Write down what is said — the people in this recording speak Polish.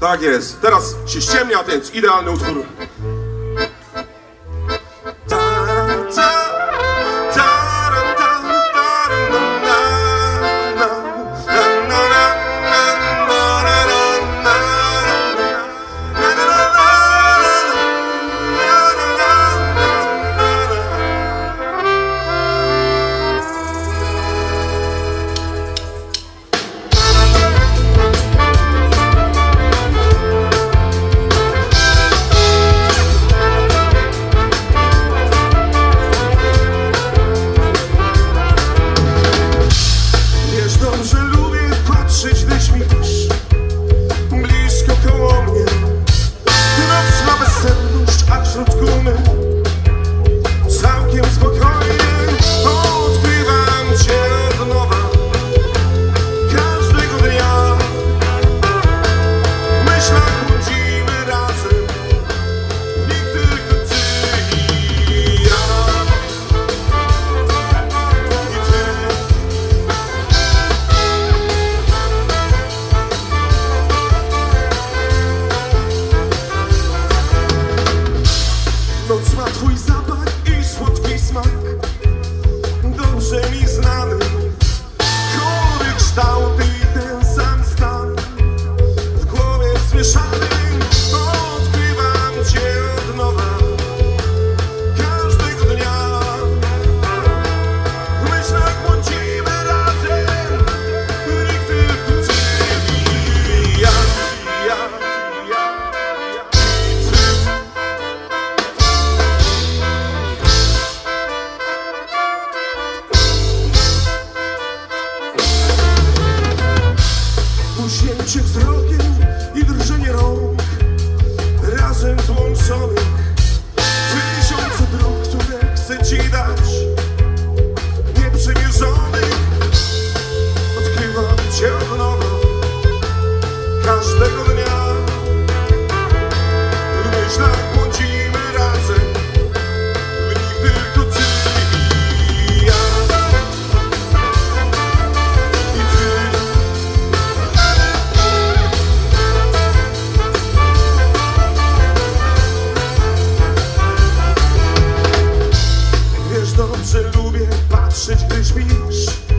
Tak jest. Teraz się ściemnia, więc idealny utwór Chips wzrok że lubię patrzeć, gdy śpisz